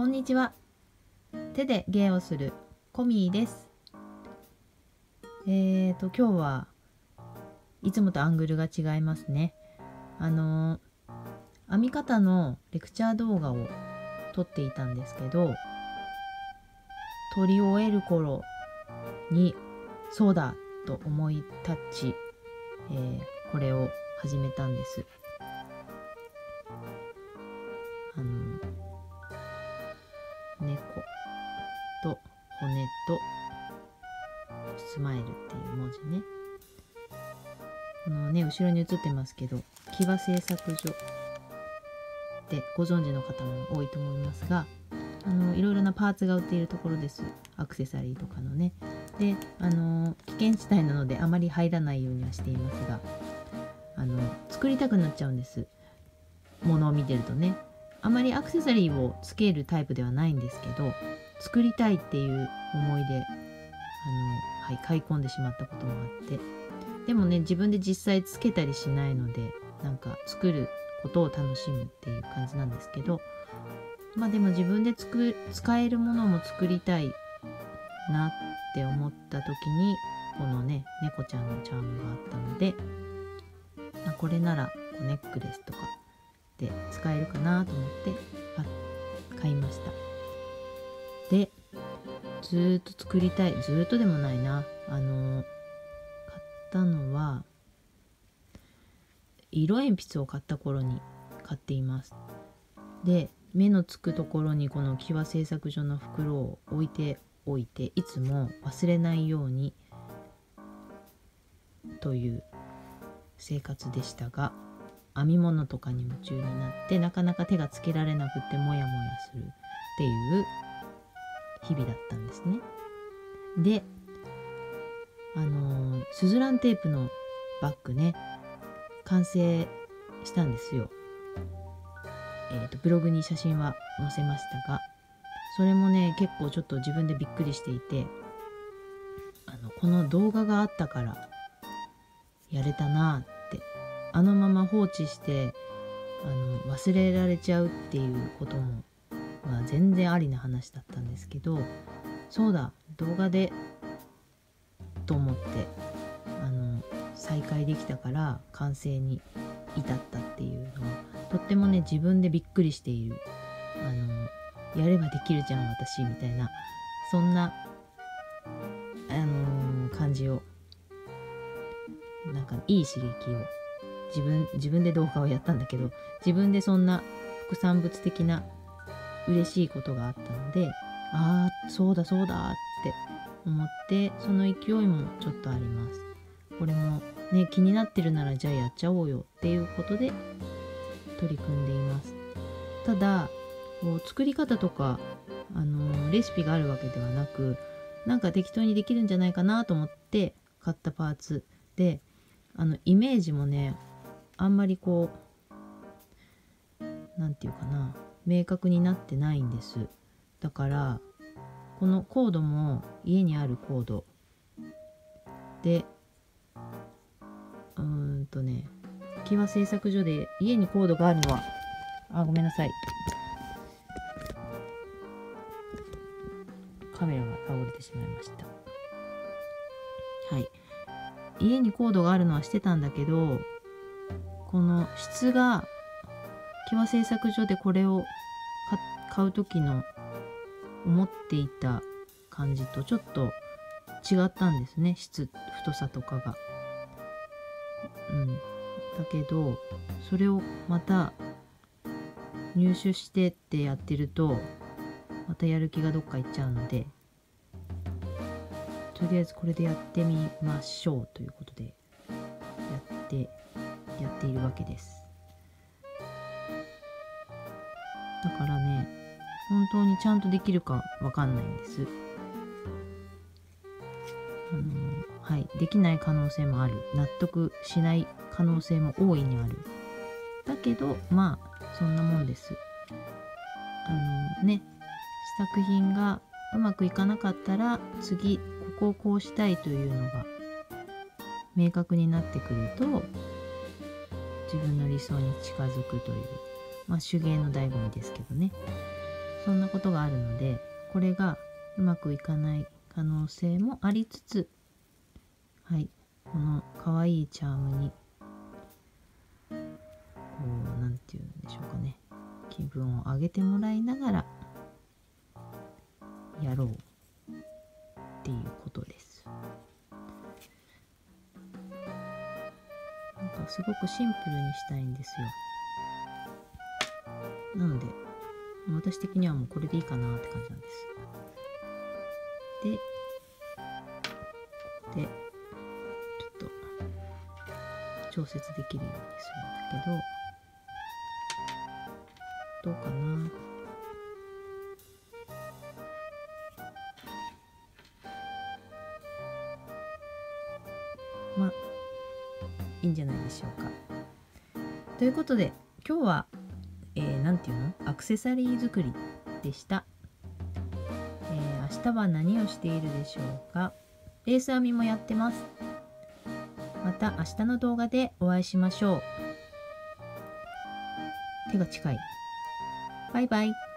こんにちは。手で芸をするコミーです。えーと、今日はいつもとアングルが違いますね。あのー、編み方のレクチャー動画を撮っていたんですけど、撮り終える頃に、そうだと思い立ち、えー、これを始めたんです。猫と骨とスマイルっていう文字ね。このね後ろに映ってますけど木場製作所でご存知の方も多いと思いますがあのいろいろなパーツが売っているところです。アクセサリーとかのね。であの危険地帯なのであまり入らないようにはしていますがあの作りたくなっちゃうんです。ものを見てるとね。あまりアクセサリーをつけるタイプではないんですけど作りたいっていう思いであの、はい、買い込んでしまったこともあって。でもね自分で実際つけたりしないのでなんか作ることを楽しむっていう感じなんですけどまあでも自分でつく使えるものも作りたいなって思った時にこのね猫ちゃんのチャームがあったので、まあ、これならこうネックレスとかで使えるかなと思って買いました。でずっと作りたい。ずっとでもないな。あの買ったのは色鉛筆を買った頃に買っています。で目のつくところにこの木和製作所の袋を置いておいていつも忘れないようにという生活でしたが編み物とかに夢中になってなかなか手がつけられなくてモヤモヤするっていう日々だったんですね。であのー、スズランテープのバッグね完成したんですよ。えーと、ブログに写真は載せましたがそれもね結構ちょっと自分でびっくりしていてあのこの動画があったからやれたなってあのまま放置してあの忘れられちゃうっていうことも、まあ、全然ありな話だったんですけどそうだ動画でと思ってあの再開できたから完成に至ったっていうのはとってもね自分でびっくりしている。あのやればできるじゃん私みたいなそんな、あのー、感じをなんかいい刺激を自分自分で動画をやったんだけど自分でそんな副産物的な嬉しいことがあったのでああそうだそうだって思ってその勢いもちょっとあります。これもね気になってるならじゃあやっちゃおうよっていうことで取り組んでいます。ただこう作り方とかあのレシピがあるわけではなくなんか適当にできるんじゃないかなと思って買ったパーツであのイメージもねあんまりこう何て言うかな明確になってないんです。だからこのコードも家にあるコード。でうーんとね木和製作所で家にコードがあるのはあごめんなさい。カメラが倒れてしまいました。はい。家にコードがあるのはしてたんだけどこの質が木和製作所でこれを買う時の思っていた感じとちょっと違ったんですね質太さとかが。うん、だけどそれをまた入手してってやってるとまたやる気がどっか行っちゃうのでとりあえずこれでやってみましょうということでやってやっているわけです。だからね本当にちゃんとできるかわかんないんです。あのはいできない可能性もある。納得しない可能性も大いにある。だけどまあそんなもんです。あのね試作品がうまくいかなかったら次ここをこうしたいというのが明確になってくると自分の理想に近づくという、まあ、手芸の醍醐味ですけどね。そんなことがあるのでこれがうまくいかない可能性もありつつはいこの可愛いチャームにこう何て言うんでしょうかね。気分を上げてもらいながらやろうっていうことです。すごくシンプルにしたいんですよ。なので私的にはもうこれでいいかなって感じなんです。ででちょっと調節できるようにするんだけどどうかな。いいんじゃないでしょうか。ということで今日は何、えー、て言うの？アクセサリー作りでした。えー、明日は何をしているでしょうか？レース編みもやってます。また明日の動画でお会いしましょう。手が近い。バイバイ。